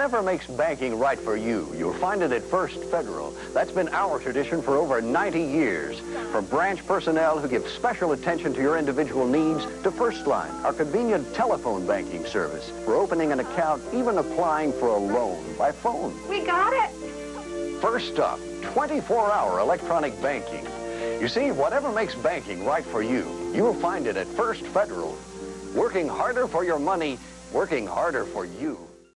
whatever makes banking right for you, you'll find it at First Federal. That's been our tradition for over 90 years. From branch personnel who give special attention to your individual needs to First Line, our convenient telephone banking service. For opening an account, even applying for a loan by phone. We got it. First up, 24-hour electronic banking. You see, whatever makes banking right for you, you'll find it at First Federal. Working harder for your money, working harder for you.